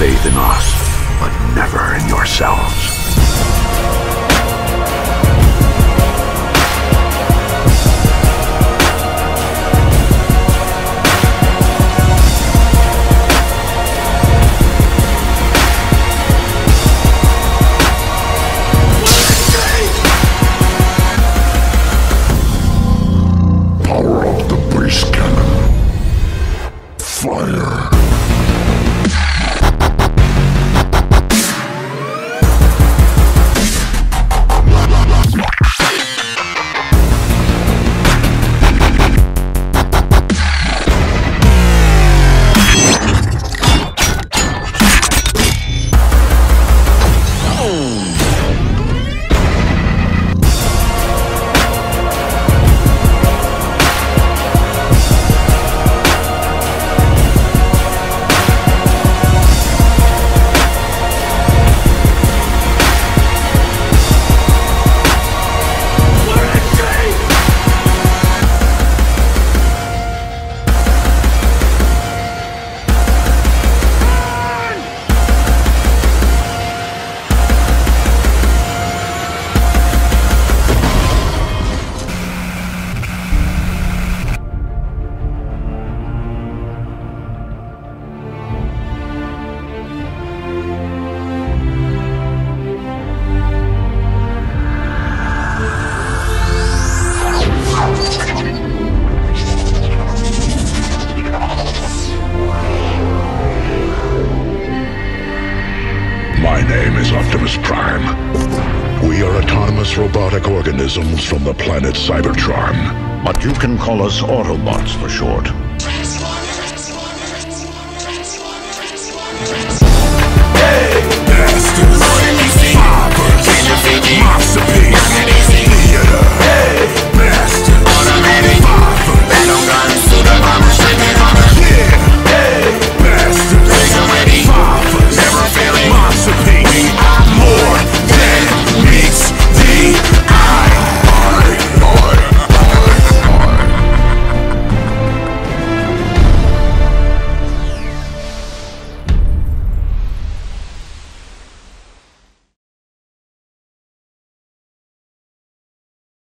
in us, but never in yourselves. Is Optimus Prime. We are autonomous robotic organisms from the planet Cybertron. But you can call us Autobots for short.